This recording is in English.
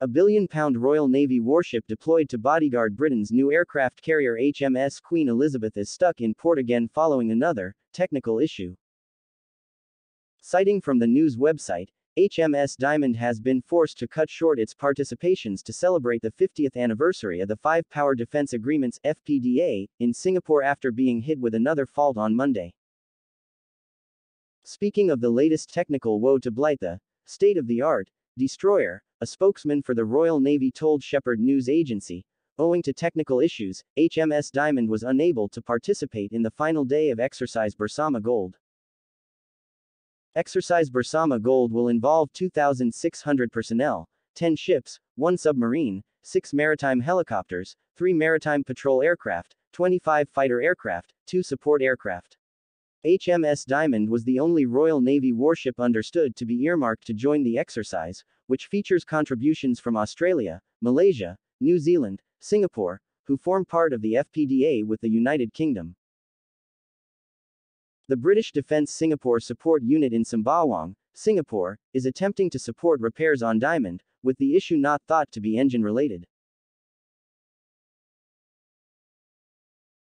A billion pound Royal Navy warship deployed to bodyguard Britain's new aircraft carrier HMS Queen Elizabeth is stuck in port again following another technical issue. Citing from the news website, HMS Diamond has been forced to cut short its participations to celebrate the 50th anniversary of the Five Power Defense Agreements FPDA in Singapore after being hit with another fault on Monday. Speaking of the latest technical woe to blight the state of the art destroyer, a spokesman for the Royal Navy told Shepherd News Agency, owing to technical issues, HMS Diamond was unable to participate in the final day of Exercise Bersama Gold. Exercise Bersama Gold will involve 2,600 personnel, 10 ships, 1 submarine, 6 maritime helicopters, 3 maritime patrol aircraft, 25 fighter aircraft, 2 support aircraft. HMS Diamond was the only Royal Navy warship understood to be earmarked to join the exercise, which features contributions from Australia, Malaysia, New Zealand, Singapore, who form part of the FPDA with the United Kingdom. The British Defence Singapore Support Unit in Sembawang, Singapore, is attempting to support repairs on Diamond, with the issue not thought to be engine related.